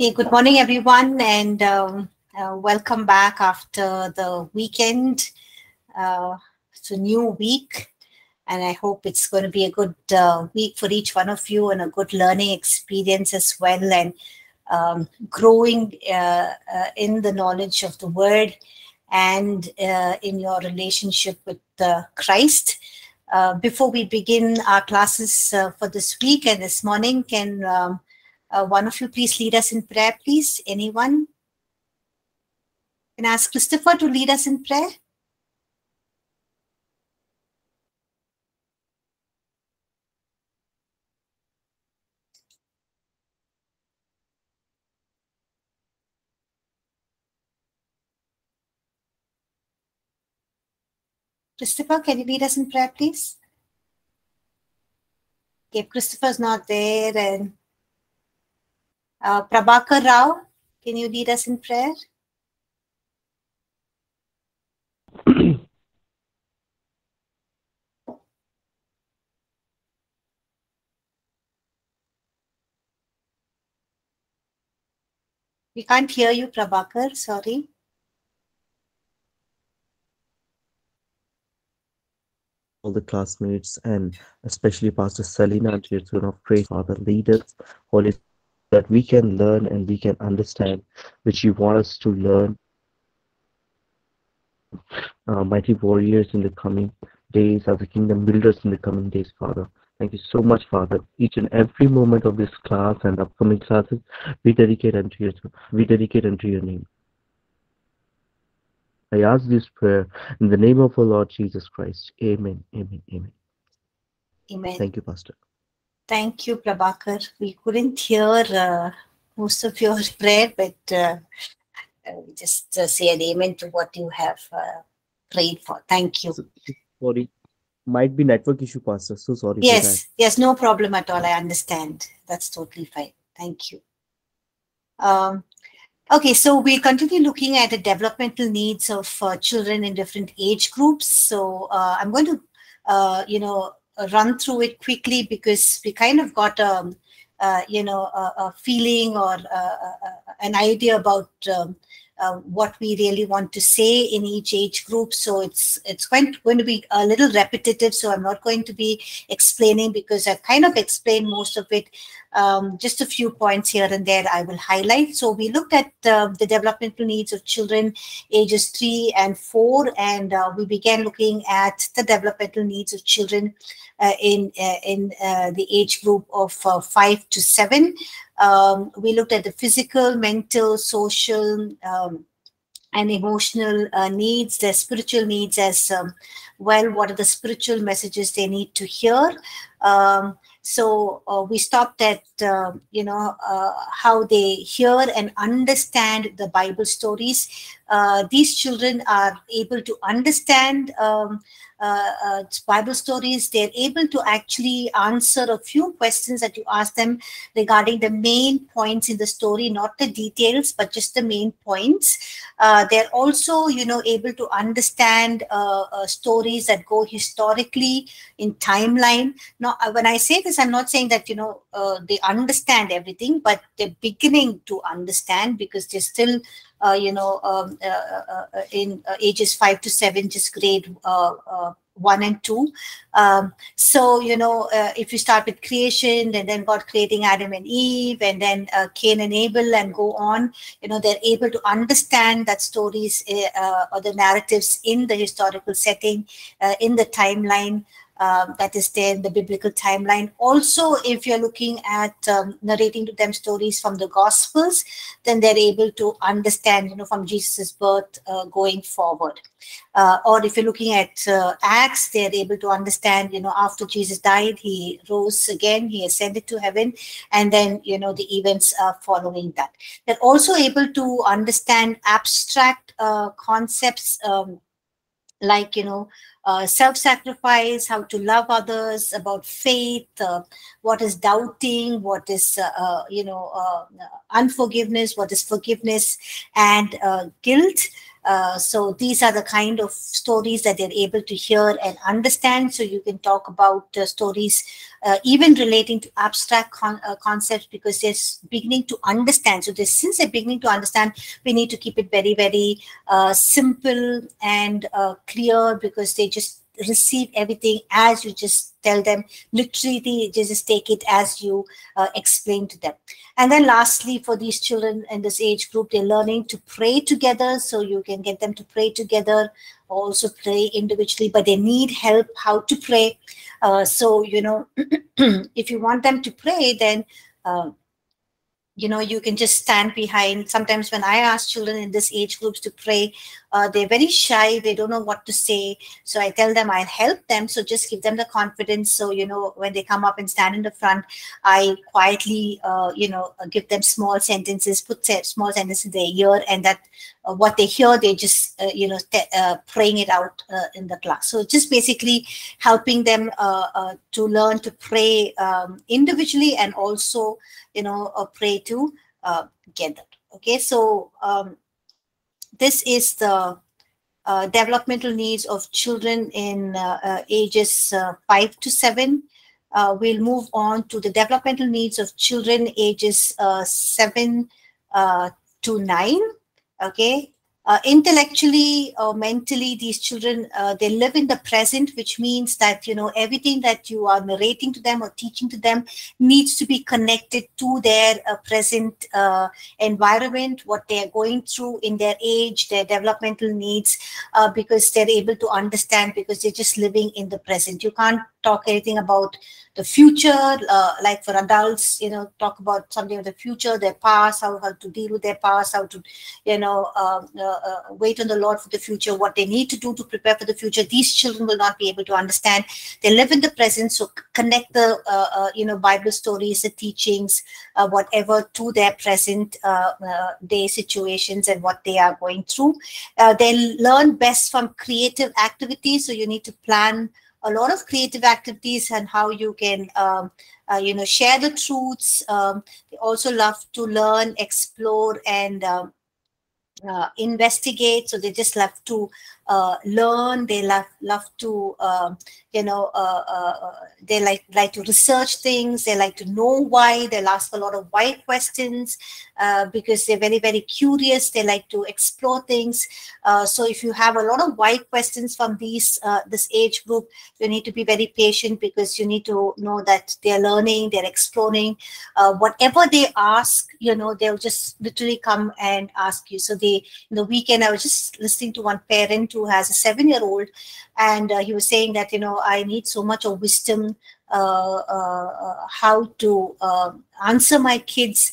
Good morning, everyone, and um, uh, welcome back after the weekend. Uh, it's a new week, and I hope it's going to be a good uh, week for each one of you and a good learning experience as well, and um, growing uh, uh, in the knowledge of the Word and uh, in your relationship with Christ. before we begin our classes for this week and this morning, can um, uh, one of you please lead us in prayer, please? Anyone? Can I ask Christopher to lead us in prayer? Christopher, can you lead us in prayer, please? If Christopher's not there and uh, Prabhakar Rao, can you lead us in prayer? we can't hear you, Prabhakar. Sorry. all the classmates and especially Pastor Selina and throne of grace, Father, leaders, Holy that we can learn and we can understand, which you want us to learn. Uh, mighty warriors in the coming days, as the kingdom builders in the coming days, Father. Thank you so much, Father. Each and every moment of this class and upcoming classes, we dedicate unto your we dedicate unto your name. I ask this prayer in the name of our Lord Jesus Christ. Amen. Amen. Amen. Amen. Thank you, Pastor. Thank you, Prabhakar. We couldn't hear uh, most of your prayer, but uh, uh, just uh, say an amen to what you have uh, prayed for. Thank you. Sorry, might be network issue, Pastor. So sorry. Yes, yes, no problem at all. I understand. That's totally fine. Thank you. Um, okay, so we continue looking at the developmental needs of uh, children in different age groups. So I'm going to, you know, run through it quickly because we kind of got a, um, uh, you know, a, a feeling or a, uh, uh, an idea about um, uh, what we really want to say in each age group. So it's it's going to, going to be a little repetitive. So I'm not going to be explaining because I've kind of explained most of it. Um, just a few points here and there I will highlight. So we looked at uh, the developmental needs of children ages three and four, and uh, we began looking at the developmental needs of children uh, in uh, in uh, the age group of five to seven. Um, we looked at the physical, mental, social, um, and emotional uh, needs, their spiritual needs as um, well. What are the spiritual messages they need to hear? Um, so uh, we stopped at uh, you know uh, how they hear and understand the Bible stories. Uh, these children are able to understand um, uh, uh, Bible stories, they're able to actually answer a few questions that you ask them regarding the main points in the story, not the details, but just the main points. They're also, you know, able to understand stories that go historically in timeline. Now, when I say this, I'm not saying that, you know, they understand everything, but they're beginning to understand because they're still uh, you know, um, uh, uh, uh in uh, ages five to seven, just grade one and two. Um, so, you know, if you start with creation and then God creating Adam and Eve and then Cain and Abel and go on, you know, they're able to understand that stories or the narratives in the historical setting, in the timeline um, that is there in the biblical timeline. Also, if you're looking at um, narrating to them stories from the Gospels, then they're able to understand, you know, from Jesus' birth uh, going forward. Uh, or if you're looking at uh, Acts, they're able to understand, you know, after Jesus died, he rose again, he ascended to heaven, and then, you know, the events following that. They're also able to understand abstract uh, concepts. Um, like you know uh, self-sacrifice how to love others about faith uh, what is doubting what is uh, uh you know uh, unforgiveness what is forgiveness and uh, guilt Uh, so these are the kind of stories that they're able to hear and understand. So you can talk about uh, stories uh, even relating to abstract con uh, concepts because they're beginning to understand. So this, since they're beginning to understand, we need to keep it very, very uh, simple and clear because they just receive everything as you just tell them. Literally just take it as you uh, explain to them. And then lastly for these children in this age group they're learning to pray together. So you can get them to pray together also pray individually but they need help how to pray. Uh, so you know if you want them to pray then uh, you know you can just stand behind. Sometimes when i ask children in this age groups to pray uh, they're very shy. They don't know what to say. So i tell them i'll help them. So just give them the confidence. So you know when they come up and stand in the front i quietly uh, you know give them small sentences put small sentences in their ear and that uh, what they hear they just uh, you know uh, praying it out uh, in the class. So just basically helping them to learn to pray um, individually and also you know pray to together. Okay? So um, this is the uh, developmental needs of children in uh, uh, ages uh, 5 to 7. Uh, we'll move on to the developmental needs of children ages uh, 7 to 9. Okay, uh, intellectually or mentally these children uh, they live in the present which means that you know everything that you are narrating to them or teaching to them needs to be connected to their uh, present uh, environment what they are going through in their age their developmental needs uh, because they're able to understand because they're just living in the present. You can't talk anything about the future, uh, like for adults, you know, talk about something of the future, their past, how, how to deal with their past, how to, you know, uh, uh, uh, wait on the Lord for the future, what they need to do to prepare for the future. These children will not be able to understand. They live in the present, so connect the, uh, uh, you know, Bible stories, the teachings, whatever to their present day situations and what they are going through. they learn best from creative activities, so you need to plan a lot of creative activities and how you can um, uh, you know share the truths. Um, they also love to learn explore and um, uh, investigate. So they just love to uh, learn they love love to um, you know uh, uh, uh, they like like to research things they like to know why they'll ask a lot of why questions because they're very very curious they like to explore things. So if you have a lot of why questions from these this age group you need to be very patient because you need to know that they're learning they're exploring. Whatever they ask you know they'll just literally come and ask you. So they in the weekend i was just listening to one parent who has a seven year old and uh, he was saying that you know i need so much of wisdom uh, uh, uh how to uh, answer my kids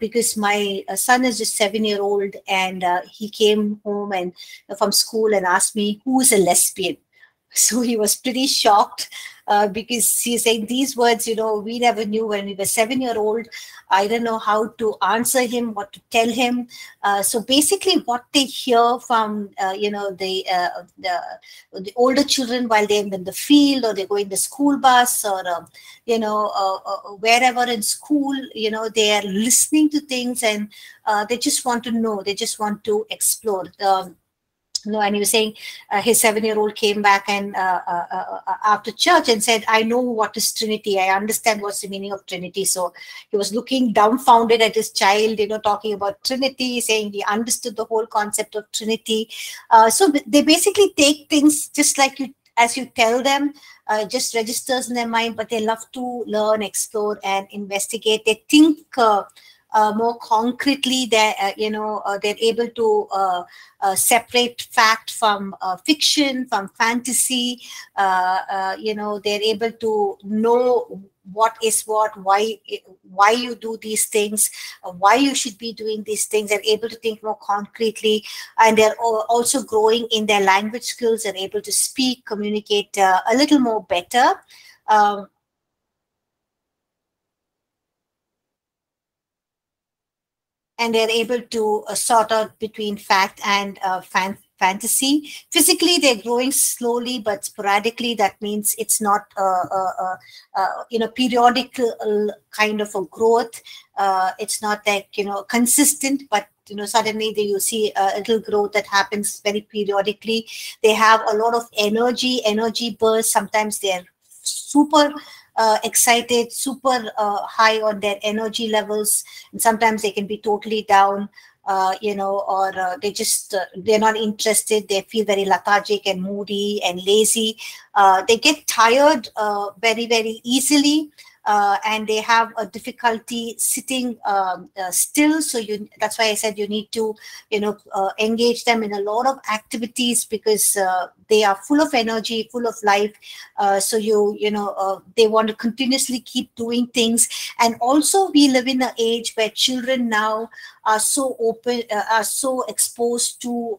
because my son is just seven year old and he came home and from school and asked me who is a lesbian. So he was pretty shocked uh, because he's saying these words, you know, we never knew when we were seven year old. I don't know how to answer him, what to tell him. Uh, so basically, what they hear from, uh, you know, the, uh, the, the older children while they're in the field or they go in the school bus or, um, you know, uh, wherever in school, you know, they are listening to things and they just want to know, they just want to explore. Um, no, and he was saying uh, his seven-year-old came back and uh, uh, uh, uh, after church and said, "I know what is Trinity. I understand what's the meaning of Trinity." So he was looking dumbfounded at his child, you know, talking about Trinity, saying he understood the whole concept of Trinity. Uh, so they basically take things just like you as you tell them. just registers in their mind, but they love to learn, explore, and investigate. They think uh, more concretely they uh, you know uh, they're able to uh, uh, separate fact from uh, fiction from fantasy. You know they're able to know what is what why why you do these things why you should be doing these things. They're able to think more concretely. And they're also growing in their language skills. They're able to speak communicate a little more better. Um, and they're able to uh, sort out between fact and uh, fan- fantasy. Physically, they're growing slowly, but sporadically. That means it's not a, a, a you know periodic uh, kind of a growth. Uh, it's not like you know consistent, but you know suddenly they, you see a little growth that happens very periodically they have a lot of energy energy bursts sometimes they're super uh, excited super uh, high on their energy levels and sometimes they can be totally down uh, you know, or uh, they just uh, they're not interested. They feel very lethargic and moody and lazy. Uh, they get tired uh, very very easily uh, and they have a difficulty sitting um, still. So you that's why I said you need to you know engage them in a lot of activities because they are full of energy, full of life. Uh, so you you know uh, they want to continuously keep doing things, and also we live in an age where children now are so open, are so exposed to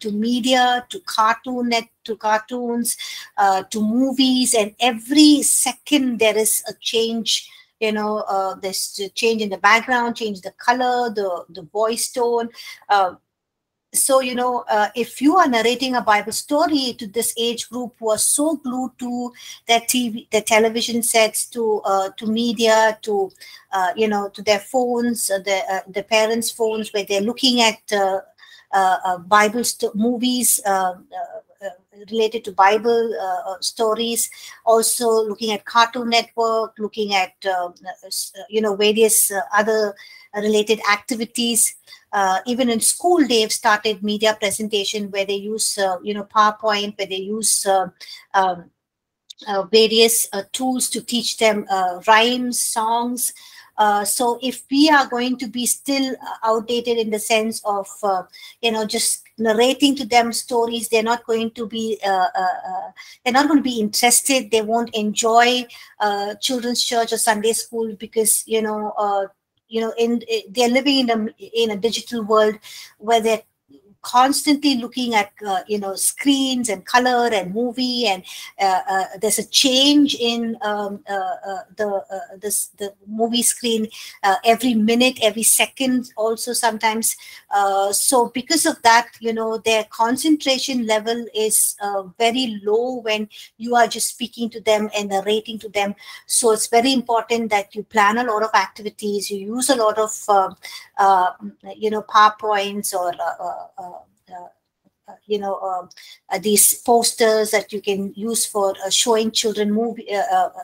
to media, to cartoon net to cartoons uh, to movies. And every second there is a change you know uh, a change in the background change the color the the voice tone. Uh, so you know uh, if you are narrating a bible story to this age group who are so glued to their tv their television sets to uh, to media to uh, you know to their phones uh, the uh, the parents phones where they're looking at uh, uh, bible st- movies related to Bible uh, uh, stories, also looking at Cartoon Network, looking at uh, uh you know various uh, other related activities. Even in school, they've started media presentation where they use you know PowerPoint, where they use um, various tools to teach them rhymes, songs. Uh, so if we are going to be still outdated in the sense of uh, you know just narrating to them stories. They're not going to be uh, uh, uh they're not going to be interested. They won't enjoy uh, children's church or sunday school because you know you know in they're living in a in a digital world where they're constantly looking at uh, you know screens and color and movie and uh, uh, there's a change in um, uh, uh, the the movie screen every minute every second also sometimes. So because of that you know their concentration level is very low when you are just speaking to them and narrating to them. So it's very important that you plan a lot of activities you use a lot of you know powerpoints or you know um, uh, these posters that you can use for uh, showing children movie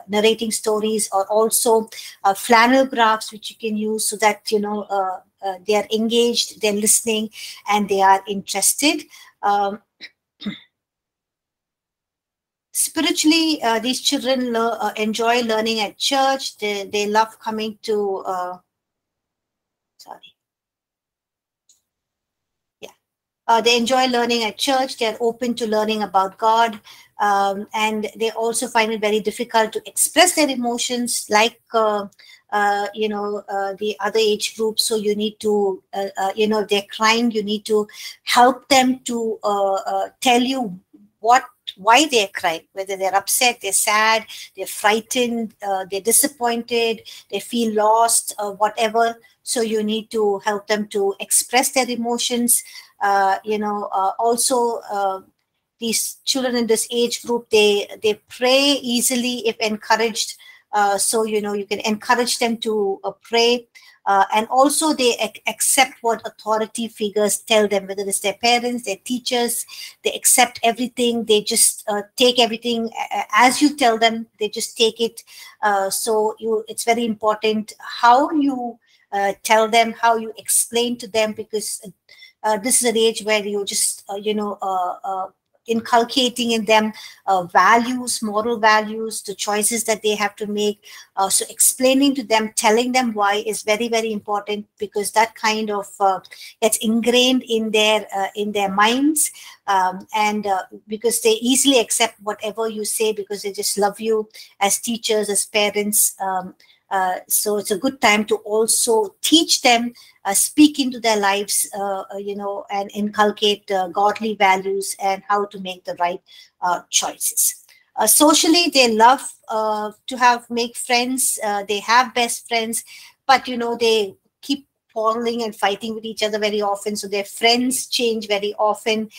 narrating stories or also flannel graphs which you can use so that you know they are engaged they're listening and they are interested. Um, spiritually uh, these children uh, enjoy learning at church. They, they love coming to uh, sorry Uh, they enjoy learning at church. They're open to learning about God. Um, and they also find it very difficult to express their emotions like, uh, uh, you know, uh, the other age groups. So you need to, uh, uh, you know, if they're crying, you need to help them to tell you what why they're crying, whether they're upset, they're sad, they're frightened, uh, they're disappointed, they feel lost, or whatever. So you need to help them to express their emotions. Uh, you know, uh, also uh, these children in this age group, they they pray easily if encouraged. so you know, you can encourage them to pray. Uh, and also they ac- accept what authority figures tell them whether it's their parents their teachers they accept everything they just uh, take everything as you tell them they just take it uh, so you it's very important how you tell them how you explain to them because uh, this is an age where you just uh, you know uh, inculcating in them uh, values, moral values, the choices that they have to make. Uh, so explaining to them, telling them why is very, very important because that kind of uh, gets ingrained in their in their minds, um, and because they easily accept whatever you say because they just love you as teachers, as parents. Um, uh, so it's a good time to also teach them, uh, speak into their lives, uh, uh you know, and inculcate uh, godly values and how to make the right choices. socially, they love to have make friends. they have best friends, but you know they keep quarreling and fighting with each other very often. So their friends change very often.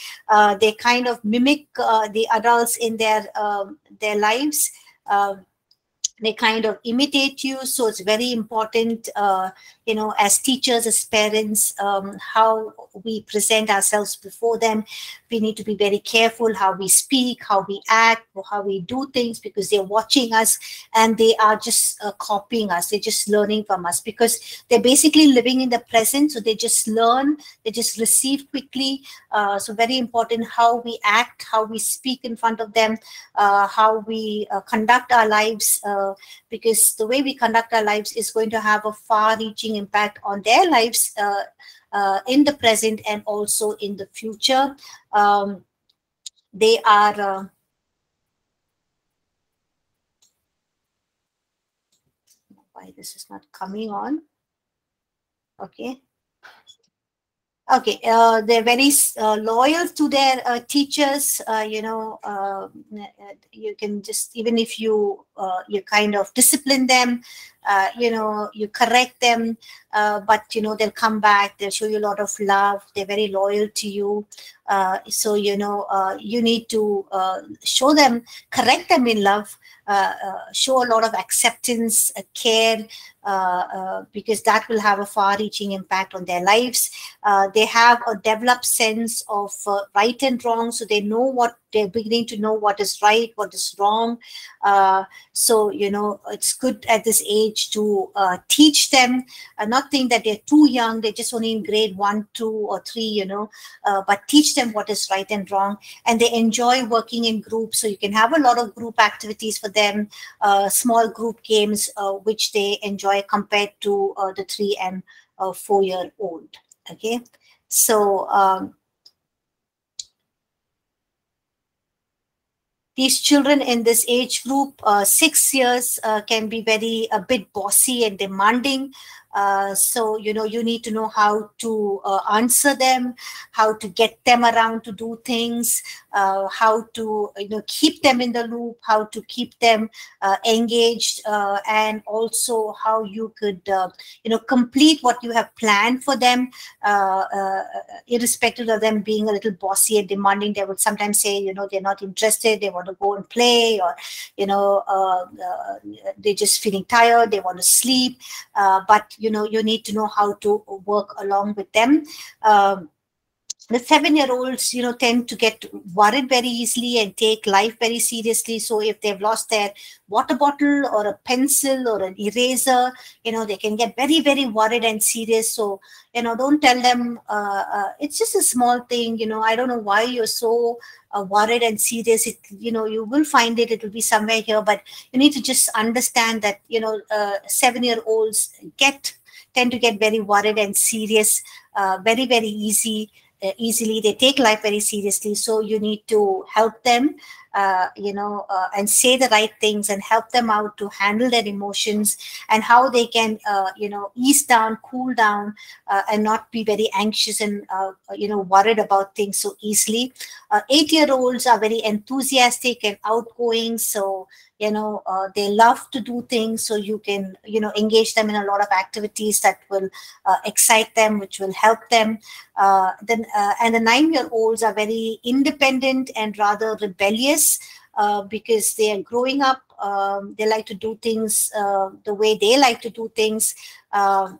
they kind of mimic the adults in their um, their lives. Um, they kind of imitate you. So it's very important uh, you know as teachers as parents um, how we present ourselves before them. We need to be very careful how we speak how we act how we do things because they're watching us and they are just uh, copying us. They're just learning from us because they're basically living in the present. So they just learn they just receive quickly. Uh, so very important how we act how we speak in front of them uh, how we uh, conduct our lives uh, because the way we conduct our lives is going to have a far-reaching impact on their lives uh, uh, in the present and also in the future. Um, they are uh, why this is not coming on. Okay okay uh, they're very uh, loyal to their uh, teachers uh, you know uh, you can just even if you uh, you kind of discipline them uh, you know you correct them uh, but you know they'll come back they'll show you a lot of love they're very loyal to you uh, so you know you need to show them correct them in love uh, uh, show a lot of acceptance, uh, care, because that will have a far-reaching impact on their lives. they have a developed sense of right and wrong, so they know what they're beginning to know what is right, what is wrong. Uh, so, you know, it's good at this age to uh, teach them, uh, not think that they're too young, they're just only in grade one, two, or three, you know, uh, but teach them what is right and wrong. And they enjoy working in groups. So you can have a lot of group activities for them, uh, small group games, which they enjoy compared to the three and four year old. Okay. So, um, these children in this age group, uh, six years, uh, can be very a bit bossy and demanding. Uh, so, you know, you need to know how to uh, answer them, how to get them around to do things, uh, how to, you know, keep them in the loop, how to keep them uh, engaged, uh, and also how you could, you know, complete what you have planned for them, irrespective of them being a little bossy and demanding. They would sometimes say, you know, they're not interested, they want to go and play, or, you know, they're just feeling tired, they want to sleep. but you know you need to know how to work along with them um, the seven year olds you know tend to get worried very easily and take life very seriously. So if they've lost their water bottle or a pencil or an eraser you know they can get very very worried and serious. So you know don't tell them uh, uh, it's just a small thing you know i don't know why you're so uh, worried and serious. It, you know you will find it it will be somewhere here but you need to just understand that you know uh, seven year olds get tend to get very worried and serious uh, very very easy easily they take life very seriously so you need to help them uh, you know, uh, and say the right things and help them out to handle their emotions and how they can, uh, you know, ease down, cool down, uh, and not be very anxious and, uh, you know, worried about things so easily. Eight year olds are very enthusiastic and outgoing. So, you know uh, they love to do things so you can you know engage them in a lot of activities that will uh, excite them which will help them. Uh, then uh, and the nine year olds are very independent and rather rebellious uh, because they are growing up um, they like to do things uh, the way they like to do things um,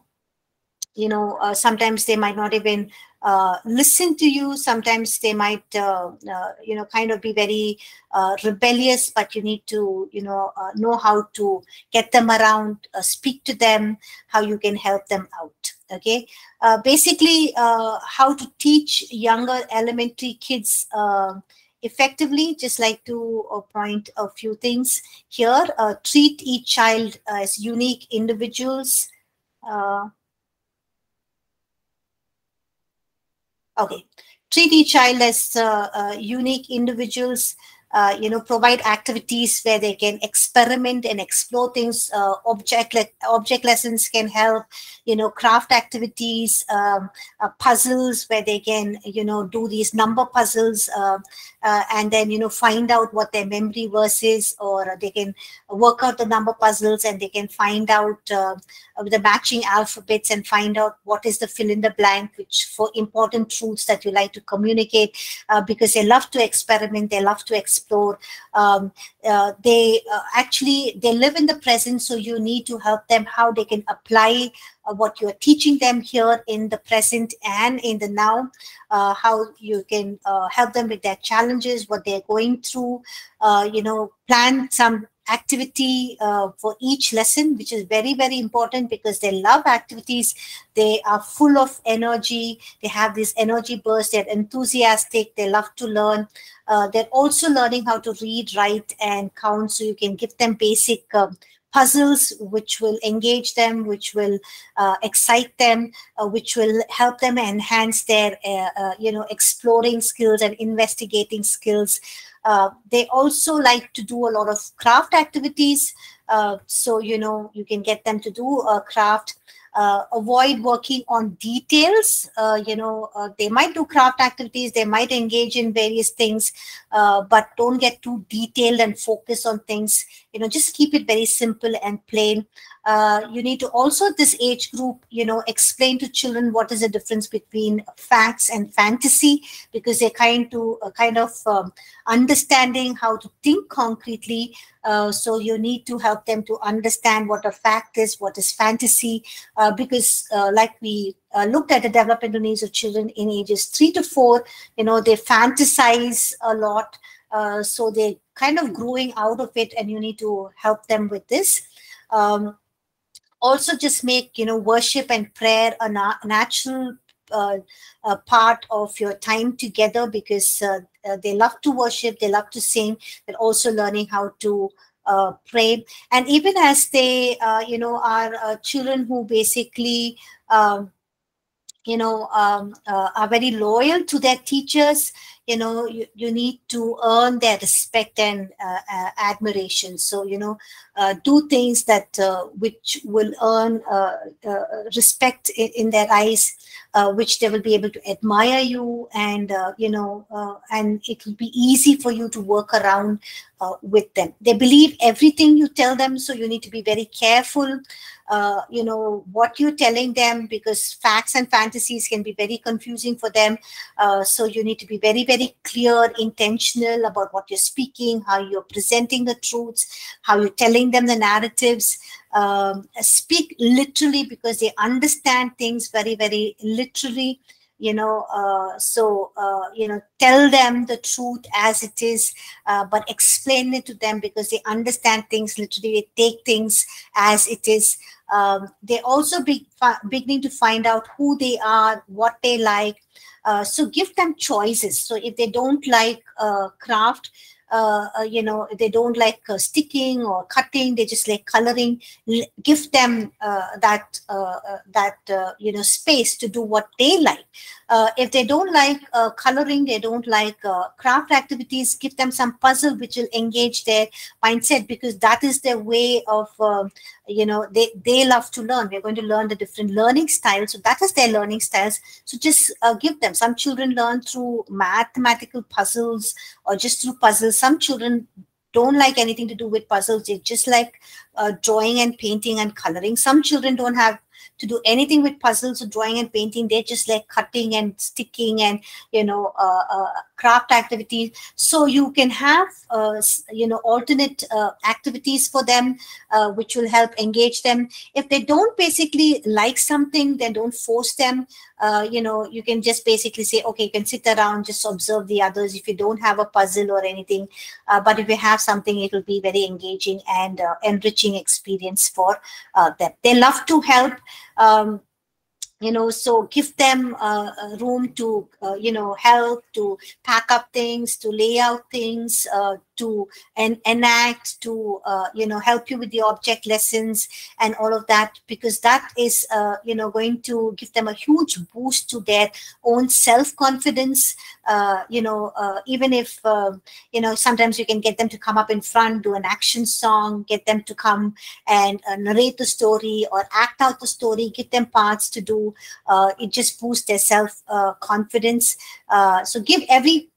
you know sometimes they might not even uh, listen to you. Sometimes they might, uh, uh, you know, kind of be very uh, rebellious, but you need to, you know, uh, know how to get them around, speak to them, how you can help them out. Okay. basically, how to teach younger elementary kids effectively just like to uh, point a few things here uh, treat each child as unique individuals uh, Okay. Treat each child as uh, uh, unique individuals uh, you know, provide activities where they can experiment and explore things. Uh, object le object lessons can help. You know, craft activities, um, uh, puzzles where they can, you know, do these number puzzles, uh, and then you know find out what their memory verse is, or they can work out the number puzzles and they can find out the matching alphabets and find out what is the fill in the blank, which for important truths that you like to communicate, because they love to experiment, they love to explore. Um, uh, they uh, actually they live in the present, so you need to help them how they can apply uh, what you're teaching them here in the present and in the now. Uh, how you can uh, help them with their challenges, what they're going through. you know, plan some activity uh, for each lesson, which is very, very important because they love activities. They are full of energy. They have this energy burst. They're enthusiastic. They love to learn. Uh, they're also learning how to read, write, and count. So you can give them basic uh, puzzles which will engage them, which will uh, excite them, uh, which will help them enhance their, uh, uh you know, exploring skills and investigating skills. Uh, they also like to do a lot of craft activities. Uh, so, you know, you can get them to do a craft. Uh, avoid working on details. Uh, you know, uh, they might do craft activities, they might engage in various things, but don't get too detailed and focus on things. You know, just keep it very simple and plain. Uh, you need to also this age group you know explain to children what is the difference between facts and fantasy because they're kind to uh, kind of um, understanding how to think concretely. Uh, so you need to help them to understand what a fact is what is fantasy. Uh, because uh, like we looked at the developmental needs of children in ages three to four you know they fantasize a lot. So they're kind of growing out of it and you need to help them with this. Um, also just make you know worship and prayer a na natural uh, uh, part of your time together because uh, uh, they love to worship they love to sing they're also learning how to uh, pray. And even as they uh, you know are children who basically um, you know um, are very loyal to their teachers you know you, you need to earn their respect and uh, uh, admiration. So you know uh, do things that uh, which will earn uh, uh, respect in, in, their eyes which they will be able to admire you and you know and it will be easy for you to work around with them. They believe everything you tell them so you need to be very careful uh, you know what you're telling them because facts and fantasies can be very confusing for them. Uh, so you need to be very very clear intentional about what you're speaking how you're presenting the truths how you're telling them the narratives. Um, speak literally because they understand things very very literally you know uh, so uh, you know tell them the truth as it is uh, but explain it to them because they understand things literally. They take things as it is um, they also be beginning to find out who they are what they like uh, so give them choices. So if they don't like uh, craft uh, uh, you know they don't like uh, sticking or cutting they just like coloring give them uh, that that you know space to do what they like. If they don't like coloring they don't like craft activities give them some puzzle which will engage their mindset because that is their way of you know they they love to learn. We're going to learn the different learning styles. So that is their learning styles. So just give them. Some children learn through mathematical puzzles or just through puzzles. Some children don't like anything to do with puzzles. They just like uh, drawing and painting and coloring. Some children don't have to do anything with puzzles. Or drawing and painting they're just like cutting and sticking and you know uh, uh, craft activities. So you can have uh, you know alternate uh, activities for them uh, which will help engage them. If they don't basically like something then don't force them uh, you know you can just basically say okay you can sit around just observe the others. If you don't have a puzzle or anything but if you have something it will be very engaging and enriching experience for them. They love to help um, you know so give them uh, room to uh, you know help to pack up things to lay out things uh, to en- enact to uh, you know help you with the object lessons and all of that because that is uh, you know going to give them a huge boost to their own self confidence uh, you know uh, even if um, you know sometimes you can get them to come up in front do an action song get them to come and uh, narrate the story or act out the story give them parts to do uh, it just boosts their self confidence. So give every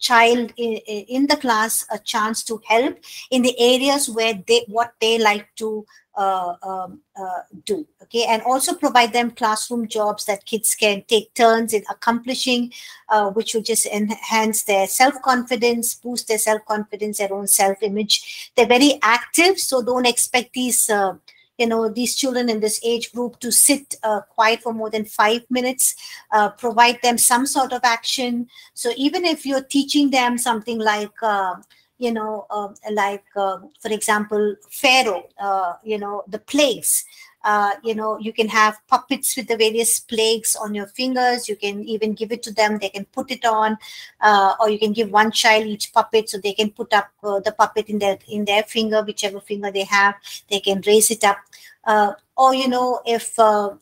child in, in the class a chance to help in the areas where they what they like to uh, um, uh, do okay? And also provide them classroom jobs that kids can take turns in accomplishing uh, which will just enhance their self-confidence boost their self-confidence their own self-image. They're very active so don't expect these uh, you know these children in this age group to sit uh, quiet for more than five minutes uh, provide them some sort of action so even if you're teaching them something like uh, you know, uh, like, uh, for example, Pharaoh, uh, you know, the plagues. Uh, you know, you can have puppets with the various plagues on your fingers. You can even give it to them. They can put it on, uh, or you can give one child each puppet so they can put up uh, the puppet in their in their finger, whichever finger they have. They can raise it up. or you know, if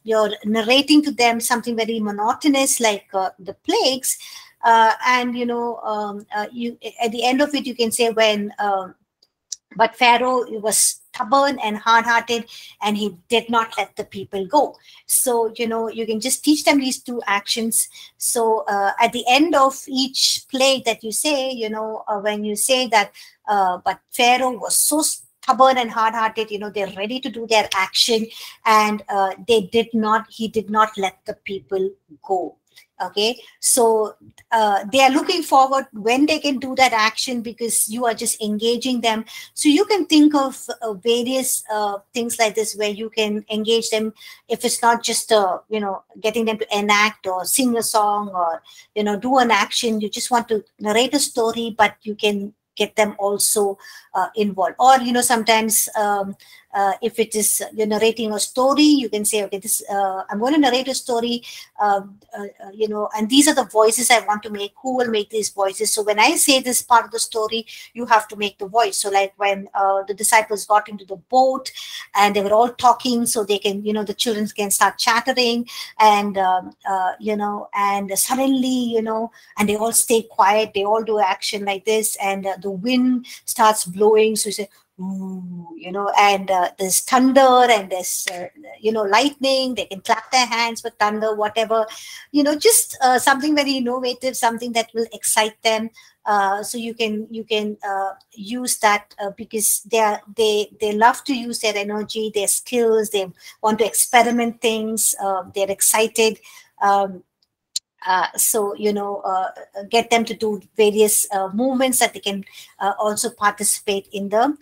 you're narrating to them something very monotonous like the plagues, uh, and you know um, uh, you at the end of it you can say when um, but pharaoh was stubborn and hard-hearted and he did not let the people go. So you know you can just teach them these two actions. So uh, at the end of each play that you say you know uh, when you say that uh, but pharaoh was so stubborn and hard-hearted you know they're ready to do their action and uh, they did not he did not let the people go okay? So uh, they are looking forward when they can do that action because you are just engaging them. So you can think of uh, various uh, things like this where you can engage them if it's not just uh, you know getting them to enact or sing a song or you know do an action. You just want to narrate a story but you can get them also uh, involved. Or you know sometimes um, uh, if it is you're narrating a story you can say okay this uh, i'm going to narrate a story um, uh, uh, you know and these are the voices i want to make. Who will make these voices? So when i say this part of the story you have to make the voice. So like when uh, the disciples got into the boat and they were all talking so they can you know the children can start chattering and um, you know and suddenly you know and they all stay quiet. They all do action like this and the wind starts blowing. So you say you know, and uh, there's thunder and there's, uh, you know, lightning. They can clap their hands for thunder, whatever, you know, just uh, something very innovative, something that will excite them. Uh, so you can you can uh, use that uh, because they are, they they love to use their energy, their skills. They want to experiment things. they're excited. Um, uh, so you know uh, get them to do various uh, movements that they can also participate in the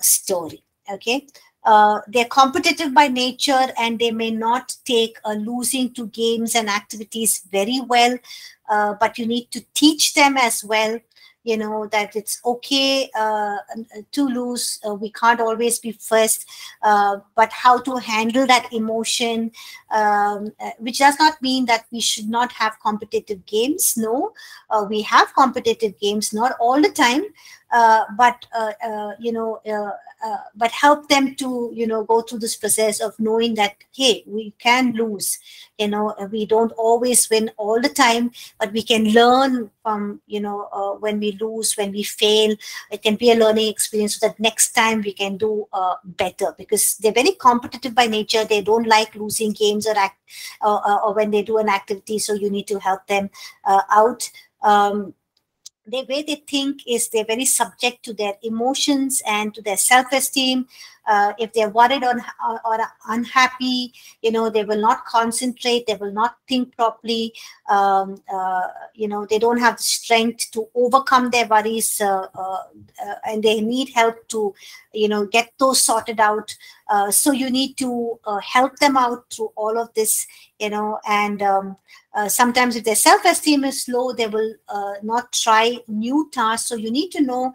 story. Okay. Uh, they're competitive by nature and they may not take uh, losing to games and activities very well, uh, but you need to teach them as well you know that it's okay uh, to lose uh, we can't always be first uh, but how to handle that emotion um, uh, which does not mean that we should not have competitive games no. Uh, we have competitive games not all the time uh, but you know uh, but help them to you know go through this process of knowing that hey we can lose you know we don't always win all the time but we can learn from you know uh, when we lose when we fail. It can be a learning experience so that next time we can do uh, better because they're very competitive by nature. They don't like losing games or act or when they do an activity so you need to help them uh, out. Um, the way they think is they're very subject to their emotions and to their self-esteem. Uh, if they're worried or, or, or, unhappy you know they will not concentrate they will not think properly. Um, uh, you know they don't have the strength to overcome their worries uh, uh, uh and they need help to you know get those sorted out. Uh, so you need to help them out through all of this you know and um, sometimes if their self-esteem is low they will not try new tasks. So you need to know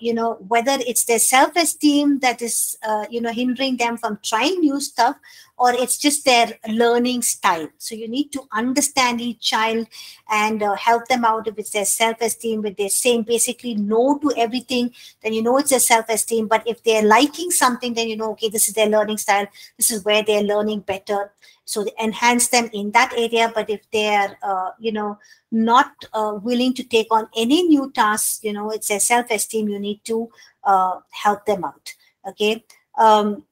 you know whether it's their self-esteem that is is uh, you know hindering them from trying new stuff or it's just their learning style. So you need to understand each child and uh, help them out if it's their self-esteem if they're saying basically no to everything then you know it's their self-esteem. But if they're liking something then you know okay this is their learning style. This is where they're learning better so enhance them in that area but if they're uh, you know not uh, willing to take on any new tasks you know it's their self-esteem you need to uh, help them out okay um,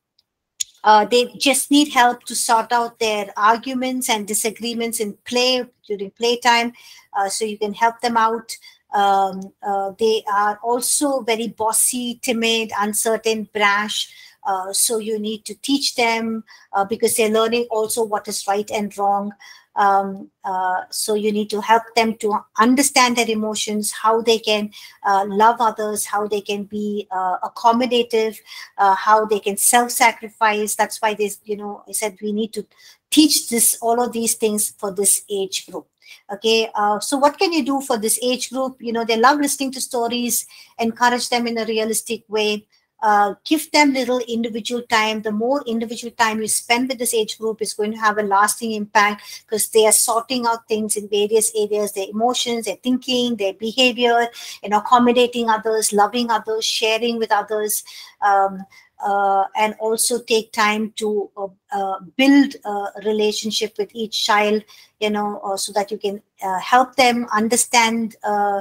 uh, they just need help to sort out their arguments and disagreements in play during playtime uh, so you can help them out Um, uh, they are also very bossy, timid, uncertain, brash. Uh, so you need to teach them uh, because they're learning also what is right and wrong. Um, uh, so you need to help them to understand their emotions, how they can uh, love others, how they can be uh, accommodative, how they can self-sacrifice. That's why this, you know, I said we need to teach this all of these things for this age group okay uh, so what can you do for this age group you know they love listening to stories encourage them in a realistic way uh, give them little individual time. The more individual time you spend with this age group is going to have a lasting impact because they are sorting out things in various areas, their emotions, their thinking, their behavior, know, accommodating others, loving others, sharing with others. Um, uh, and also take time to uh, uh, build a relationship with each child, you know, uh, so that you can uh, help them understand, uh,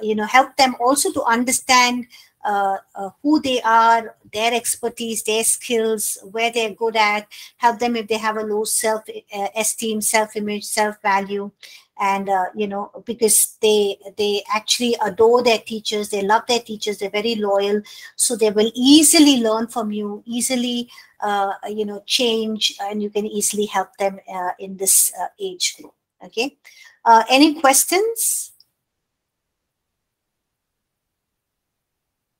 you know, help them also to understand uh, uh, who they are, their expertise, their skills, where they're good at, help them if they have a low self uh, esteem, self image, self value. And uh, you know, because they they actually adore their teachers, they love their teachers, they're very loyal, so they will easily learn from you, easily uh, you know change, and you can easily help them uh, in this age group. Okay, any questions?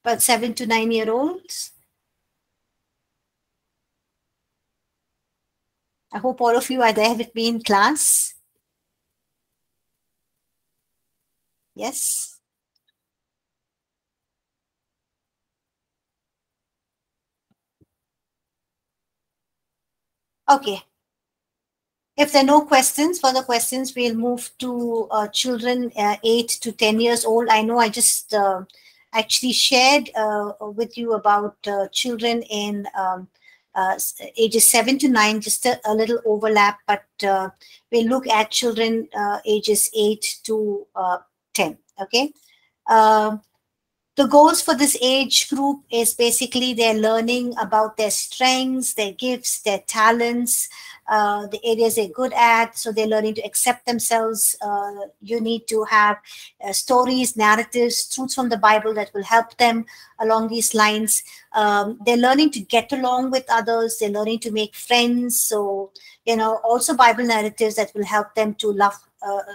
But seven to nine year olds. I hope all of you are there with me in class. Yes. Okay. If there are no questions, further questions, we'll move to uh, children uh, 8 to 10 years old. I know I just uh, actually shared uh, with you about uh, children in um, uh, ages 7 to 9, just a, a little overlap, but we'll look at children ages 8 to 10. Okay. Um, the goals for this age group is basically they're learning about their strengths, their gifts, their talents, uh, the areas they're good at. So they're learning to accept themselves. Uh, you need to have uh, stories, narratives, truths from the Bible that will help them along these lines. Um, they're learning to get along with others. They're learning to make friends. So, you know, also Bible narratives that will help them to love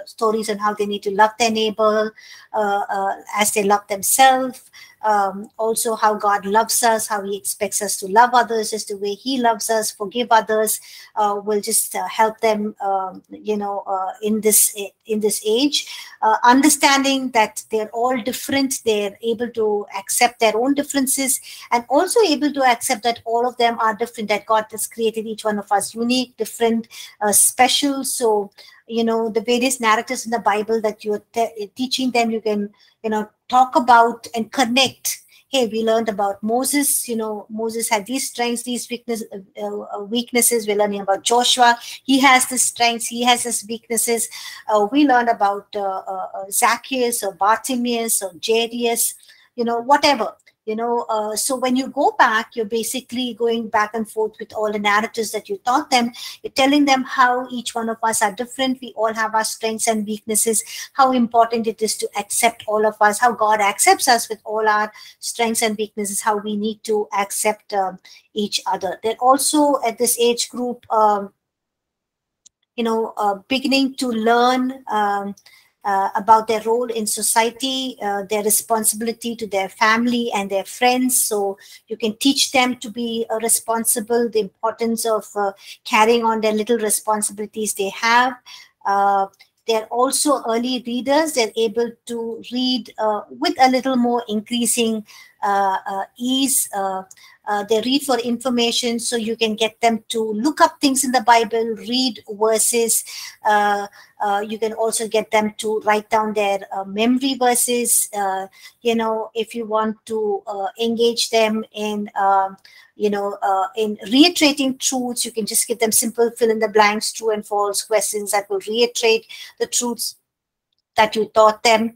stories on how they need to love their neighbor uh, uh, as they love themselves um, also how God loves us, how He expects us to love others, just the way He loves us, forgive others, uh, will just uh, help them, um, you know, uh, in this in this age, uh, understanding that they're all different, they're able to accept their own differences, and also able to accept that all of them are different. That God has created each one of us unique, different, uh, special. So you know the various narratives in the bible that you're te- teaching them you can you know talk about and connect. Hey we learned about moses you know moses had these strengths these weakness, uh, uh, weaknesses. We're learning about joshua. He has the strengths he has his weaknesses. Uh, we learned about uh, uh, zacchaeus or bartimaeus or jairus you know whatever you know uh, so when you go back you're basically going back and forth with all the narratives that you taught them. You're telling them how each one of us are different. We all have our strengths and weaknesses how important it is to accept all of us how god accepts us with all our strengths and weaknesses how we need to accept um, each other. They're also at this age group um, you know uh, beginning to learn um, uh, about their role in society, uh, their responsibility to their family and their friends. So you can teach them to be uh, responsible, the importance of uh, carrying on their little responsibilities they have. Uh, they're also early readers. They're able to read uh, with a little more increasing ease. Uh, they read for information, so you can get them to look up things in the Bible, read verses. Uh, uh, you can also get them to write down their uh, memory verses. Uh, you know, if you want to uh, engage them in, um, you know, in reiterating truths, you can just give them simple fill in the blanks, true and false questions that will reiterate the truths that you taught them.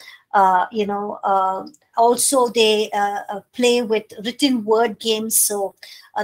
You know also they play with written word games. So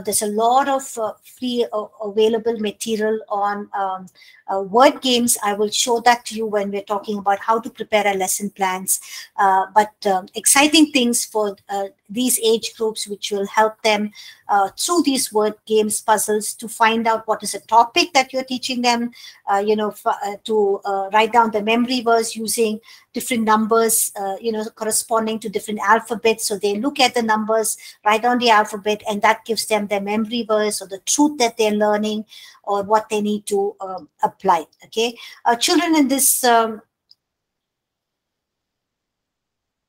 there's a lot of free available material on um, uh, word games. I will show that to you when we're talking about how to prepare our lesson plans. Uh, but um, exciting things for uh, these age groups, which will help them uh, through these word games, puzzles, to find out what is a topic that you're teaching them, uh, you know, uh, to write down the memory verse using different numbers, you know, corresponding to different alphabets. So they look at the numbers, write down the alphabet, and that gives them their memory verse or the truth that they're learning or what they need to um, apply. Okay, uh, children in this um,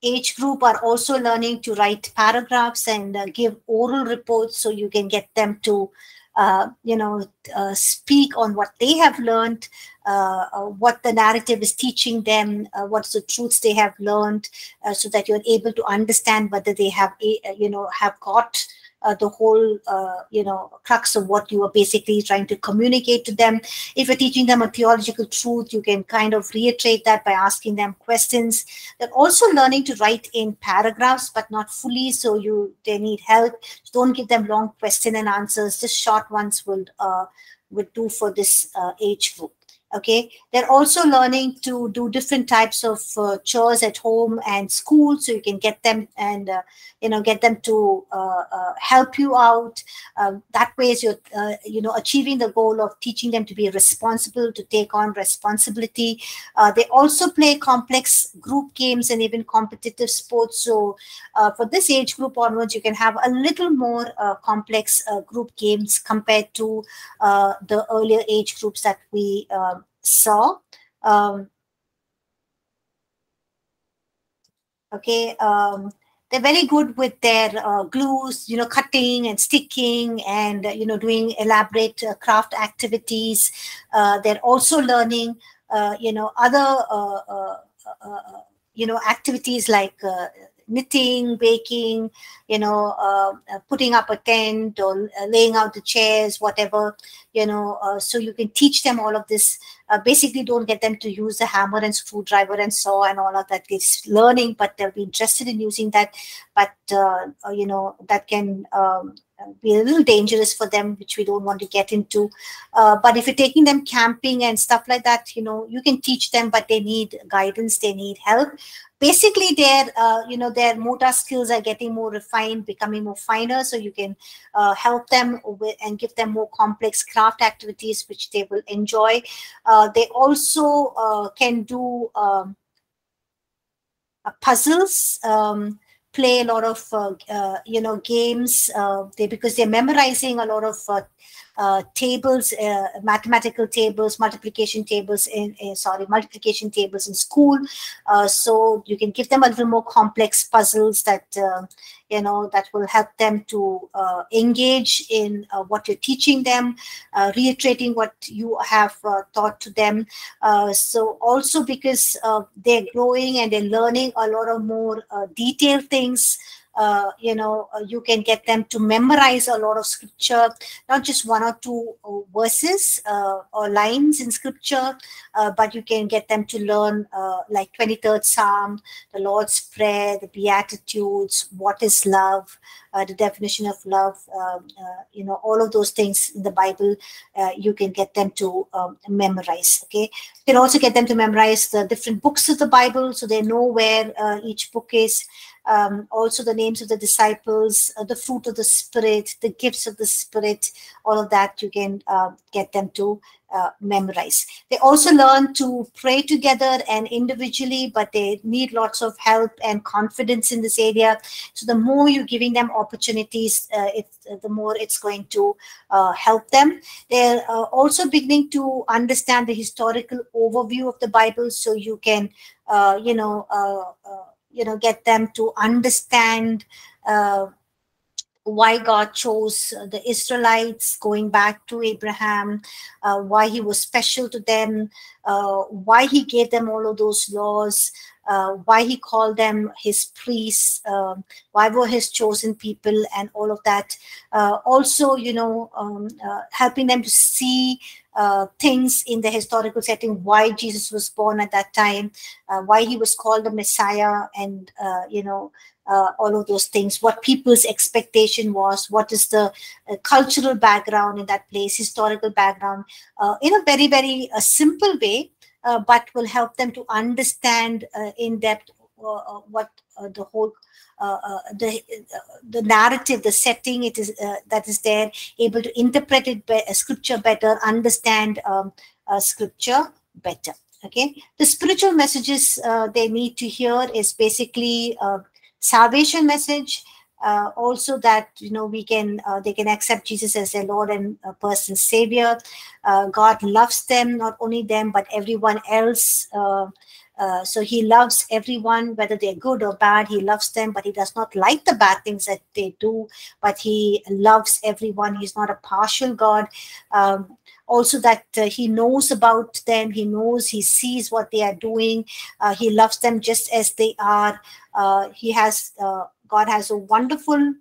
age group are also learning to write paragraphs and uh, give oral reports so you can get them to uh, you know uh, speak on what they have learned uh, uh what the narrative is teaching them uh, what's the truths they have learned so that you're able to understand whether they have you know have got uh, the whole uh, you know crux of what you are basically trying to communicate to them. If you're teaching them a theological truth you can kind of reiterate that by asking them questions. They're also learning to write in paragraphs but not fully so you they need help. Don't give them long question and answers. Just short ones will uh, would do for this uh, age group okay? They're also learning to do different types of uh, chores at home and school so you can get them and uh, you know get them to uh, uh help you out. Um, that way is you're uh, you know achieving the goal of teaching them to be responsible to take on responsibility. Uh, they also play complex group games and even competitive sports. So for this age group onwards you can have a little more complex group games compared to the earlier age groups that we um, saw. Um, okay, um, they're very good with their uh, glues, you know, cutting and sticking and, uh, you know, doing elaborate uh, craft activities. Uh, they're also learning, uh, you know, other, uh, you know, activities like knitting, baking, you know, uh, uh, putting up a tent or uh, laying out the chairs, whatever, you know, uh, so you can teach them all of this. Uh, basically, don't get them to use a hammer and screwdriver and saw and all of that. It's learning, but they'll be interested in using that. But, uh, you know, that can um, be a little dangerous for them, which we don't want to get into. but if you're taking them camping and stuff like that, you know, you can teach them, but they need guidance, they need help. Basically their uh, you know their motor skills are getting more refined becoming more finer. So you can uh, help them with and give them more complex craft activities which they will enjoy. Uh, they also uh, can do um, uh, puzzles um, play a lot of uh, uh you know games uh, they because they're memorizing a lot of uh, uh, tables, uh, mathematical tables, multiplication tables in, in, sorry, multiplication tables in school. Uh, so you can give them a little more complex puzzles that uh, you know that will help them to uh, engage in what you're teaching them, reiterating what you have taught to them. so also because they're growing and they're learning a lot of more detailed things uh, you know, uh, you can get them to memorize a lot of scripture, not just one or two uh, verses uh, or lines in scripture, uh, but you can get them to learn like 23rd Psalm, the Lord's Prayer, the Beatitudes, what is love, the definition of love, um, you know, all of those things in the Bible, you can get them to um, memorize. Okay. You can also get them to memorize the different books of the Bible so they know where each book is um, also the names of the disciples, uh, the fruit of the Spirit, the gifts of the Spirit, all of that you can uh, get them to uh, memorize. They also learn to pray together and individually, but they need lots of help and confidence in this area. So the more you're giving them opportunities, uh, uh, the more it's going to uh, help them. They're also beginning to understand the historical overview of the Bible, so you can, you know, you know get them to understand uh, why God chose the Israelites going back to Abraham, uh, why he was special to them, uh, why he gave them all of those laws, uh, why he called them his priests, um, why were his chosen people, and all of that. Uh, also, you know, um, uh, helping them to see uh, things in the historical setting, why Jesus was born at that time, uh, why he was called the Messiah, and uh, you know uh, all of those things. What people's expectation was, what is the uh, cultural background in that place, historical background, in a very very simple way, but will help them to understand in depth what the whole uh, uh, the the narrative, the setting it is uh, that is there, able to interpret it be scripture better, understand um, scripture better. Okay, the spiritual messages they need to hear is basically salvation message. Uh, also that you know we can uh, they can accept jesus as their lord and uh, savior god loves them not only them but everyone else uh, so he loves everyone, whether they're good or bad. He loves them, but he does not like the bad things that they do. But he loves everyone. He's not a partial God. Um, also, that uh, he knows about them. He knows. He sees what they are doing. Uh, he loves them just as they are. Uh, he has. Uh, God has a wonderful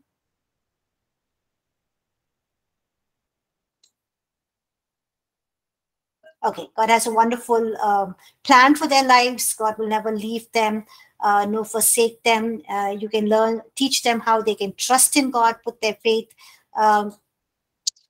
okay god has a wonderful um, plan for their lives. God will never leave them uh, no forsake them. Uh, you can learn teach them how they can trust in god put their faith um,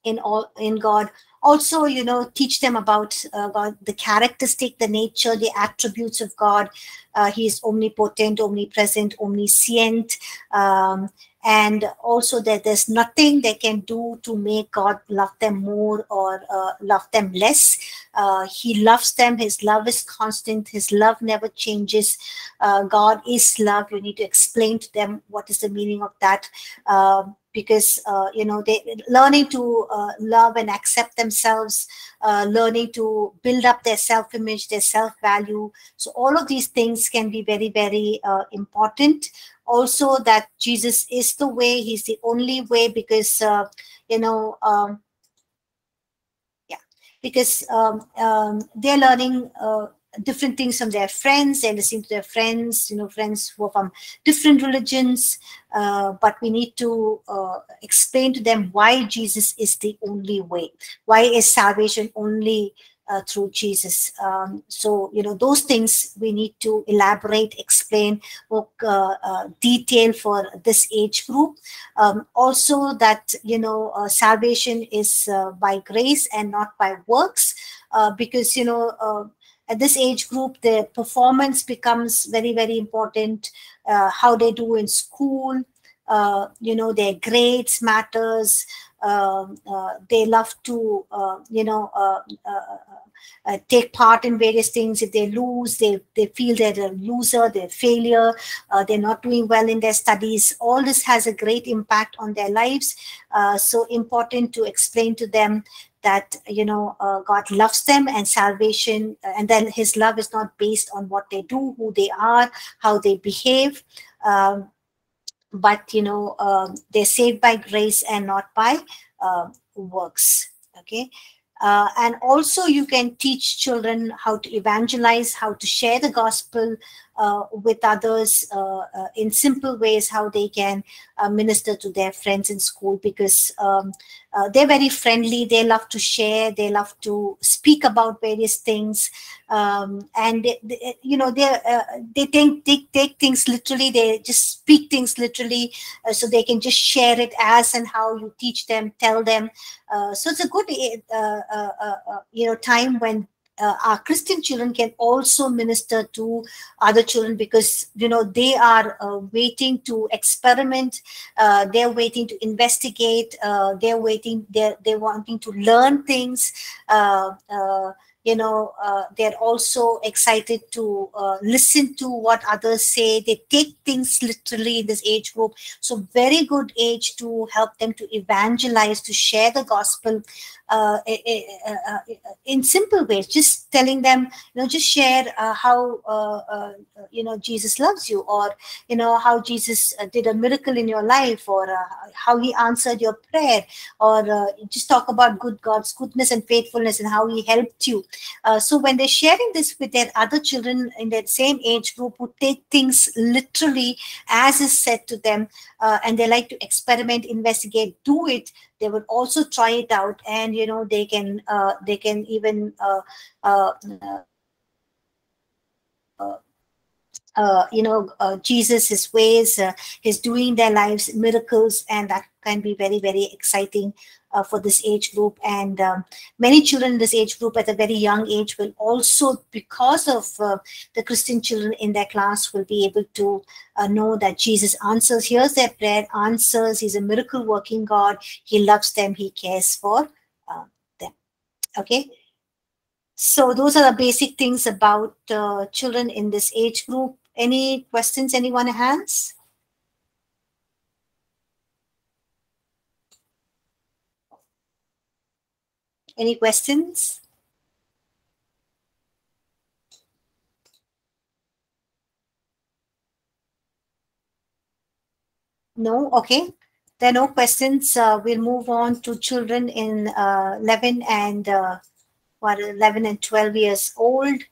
in all in god also you know teach them about uh, god the characteristic the nature the attributes of god uh, he is omnipotent omnipresent omniscient um, and also that there's nothing they can do to make God love them more or uh, love them less. Uh, he loves them. His love is constant. His love never changes. Uh, God is love. You need to explain to them what is the meaning of that. Um, because uh, you know they learning to uh, love and accept themselves uh, learning to build up their self-image their self-value. So all of these things can be very very uh, important. Also that Jesus is the way, he's the only way because, uh, you know, um, yeah, because um, um, they're learning uh, different things from their friends, they're listening to their friends, you know, friends who are from different religions, uh, but we need to uh, explain to them why Jesus is the only way. Why is salvation only uh, through Jesus. Um, so, you know, those things we need to elaborate, explain, more uh, uh, detail for this age group. Um, also, that, you know, uh, salvation is by grace and not by works, because, you know, at this age group, the performance becomes very, very important. Uh, how they do in school, uh, you know, their grades matters. Um, uh, they love to, uh, you know, uh, uh, take part in various things. If they lose, they, they feel they're a loser, they're a failure, uh, they're not doing well in their studies. All this has a great impact on their lives. Uh, so important to explain to them that you know uh, god loves them and salvation and then his love is not based on what they do who they are how they behave um, but you know um, they're saved by grace and not by uh, works okay? Uh, and also you can teach children how to evangelize, how to share the gospel uh, with others uh, uh in simple ways, how they can uh, minister to their friends in school because um, uh, they're very friendly. They love to share. They love to speak about various things. Um, and, they, they, you know, they they think, they take things literally. They just speak things literally so they can just share it as and how you teach them, tell them. so it's a good, you know, time when uh, our Christian children can also minister to other children because you know they are uh, waiting to experiment, uh, they're waiting to investigate, uh, they're waiting, they're they're wanting to learn things. Uh, uh, you know they're also excited to listen to what others say they take things literally in this age group so very good age to help them to evangelize to share the gospel uh, uh in simple ways just telling them you know just share uh, how uh, you know jesus loves you or you know how jesus did a miracle in your life or how he answered your prayer or just talk about good god's goodness and faithfulness and how he helped you. Uh, so when they're sharing this with their other children in that same age group who take things literally as is said to them, uh, and they like to experiment, investigate, do it, they would also try it out and you know they can uh, they can even uh, uh, uh, you know, uh, Jesus, his ways, uh, his doing their lives, miracles, and that can be very, very exciting uh, for this age group. And um, many children in this age group at a very young age will also, because of uh, the Christian children in their class, will be able to uh, know that Jesus answers, hears their prayer, answers. He's a miracle working God. He loves them. He cares for uh, them. Okay. So those are the basic things about children in this age group. Any questions anyone has? Any questions? No? Okay. There are no questions. Uh, we'll move on to children in uh, 11 and uh, what, 11 and 12 years old.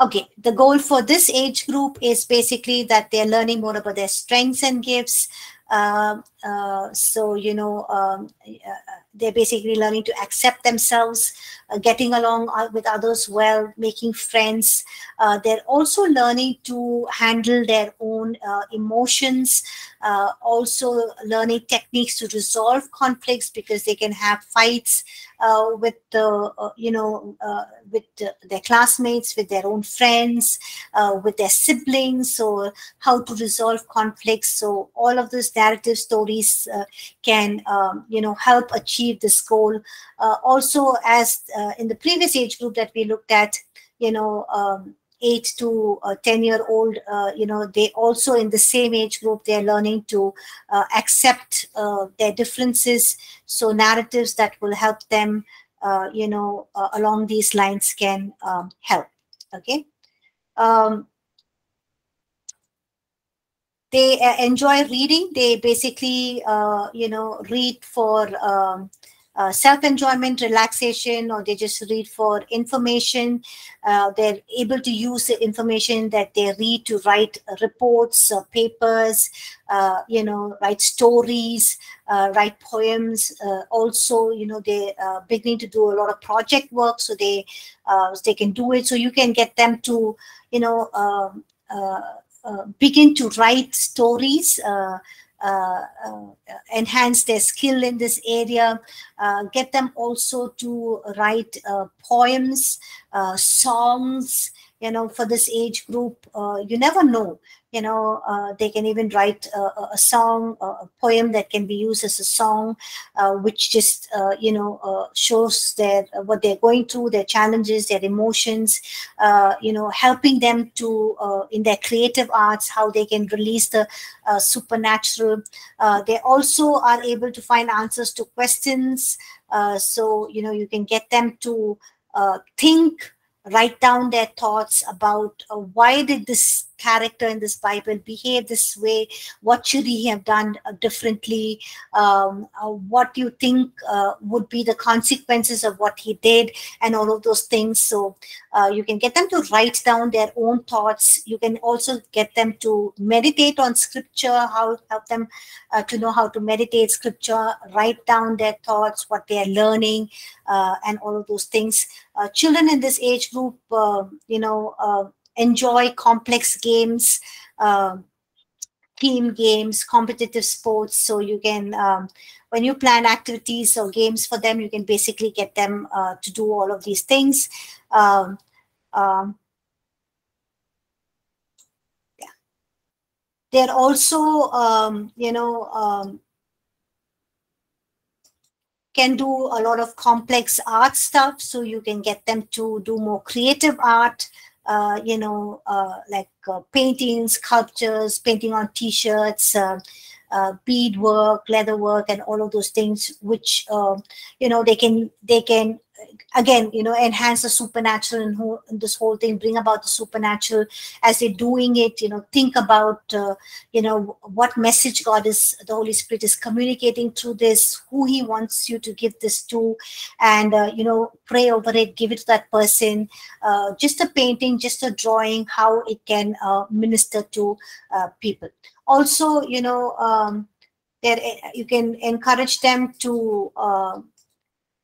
Okay, the goal for this age group is basically that they're learning more about their strengths and gifts. Uh, uh, so, you know, um, uh, they're basically learning to accept themselves, uh, getting along uh, with others well, making friends. Uh, they're also learning to handle their own emotions, also learning techniques to resolve conflicts because they can have fights with the, you know, with their classmates, with their own friends, with their siblings, so how to resolve conflicts. So all of those narrative stories can, um, you know, help achieve this goal. Uh, also, as uh, in the previous age group that we looked at, you know, um, 8 to uh, 10 year old, uh, you know, they also in the same age group, they're learning to uh, accept uh, their differences. So narratives that will help them, you know, along these lines can um, help. Okay. Um, they uh, enjoy reading. They basically, uh, you know, read for um, uh, self-enjoyment, relaxation, or they just read for information. Uh, they're able to use the information that they read to write reports, uh, papers, uh, you know, write stories, write poems. also, you know, they're beginning to do a lot of project work, so they they can do it. So you can get them to, you know. Um, uh, Uh, begin to write stories, uh, uh, uh, enhance their skill in this area, uh, get them also to write poems, songs, you know, for this age group. you never know you know uh, they can even write a, a song a poem that can be used as a song uh, which just uh, you know uh, shows their what they're going through their challenges their emotions uh, you know helping them to uh, in their creative arts how they can release the supernatural. They also are able to find answers to questions so you know you can get them to think write down their thoughts about uh, why did this character in this bible behave this way what should he have done uh, differently? Um, uh, what do you think uh, would be the consequences of what he did and all of those things? So uh, you can get them to write down their own thoughts. You can also get them to meditate on scripture how help them uh, to know how to meditate scripture write down their thoughts what they are learning and all of those things. Children in this age group you know enjoy complex games, uh, team games, competitive sports. So you can, um, when you plan activities or games for them, you can basically get them uh, to do all of these things. Um, um, yeah. They're also, um, you know, um, can do a lot of complex art stuff. So you can get them to do more creative art, uh, you know, uh, like uh, painting, sculptures, painting on T-shirts, uh, uh, beadwork, leather work, and all of those things, which um, you know they can they can again you know enhance the supernatural and whole, this whole thing bring about the supernatural as they're doing it you know think about uh, you know what message god is the holy spirit is communicating through this who he wants you to give this to and uh, you know pray over it give it to that person uh, just a painting just a drawing how it can uh, minister to uh, people also you know um, you can encourage them to uh,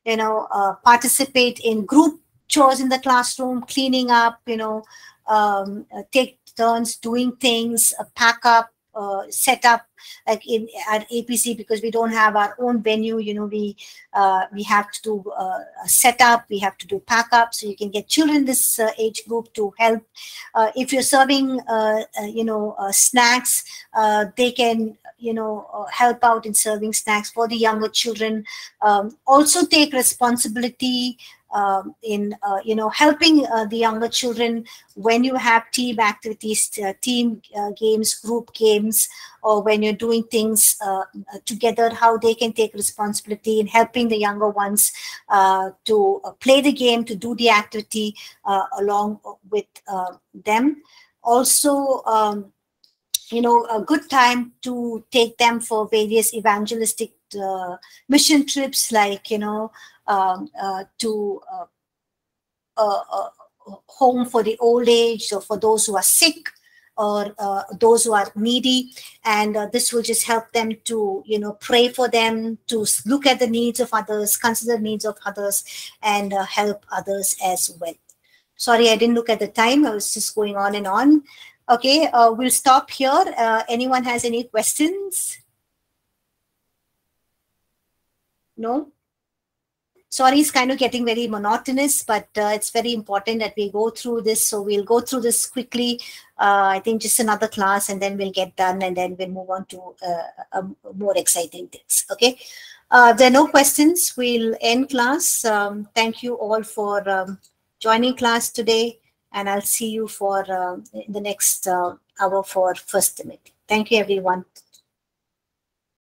you know uh, participate in group chores in the classroom cleaning up you know um, take turns doing things uh, pack up uh, set up like in at APC because we don't have our own venue. You know, we uh, we have to do uh, a setup, we have to do pack up, so you can get children this uh, age group to help. Uh, if you're serving, uh, uh, you know, snacks, they can you know help out in serving snacks for the younger children. Um, also take responsibility um, in uh, you know helping uh, the younger children when you have team activities uh, team uh, games group games or when you're doing things uh, together how they can take responsibility in helping the younger ones uh, to play the game to do the activity along with them. Also um, you know a good time to take them for various evangelistic mission trips like you know um, uh, to uh, uh, home for the old age or for those who are sick or uh, those who are needy and uh, this will just help them to you know pray for them to look at the needs of others consider needs of others and uh, help others as well. Sorry i didn't look at the time. I was just going on and on. Okay we'll stop here. Anyone has any questions no? Sorry it's kind of getting very monotonous but uh, it's very important that we go through this. So we'll go through this quickly. Uh, i think just another class and then we'll get done and then we'll move on to uh, more exciting things okay? Uh, there are no questions we'll end class. Um, thank you all for um, joining class today and i'll see you for uh, the next uh, hour for first meeting thank you everyone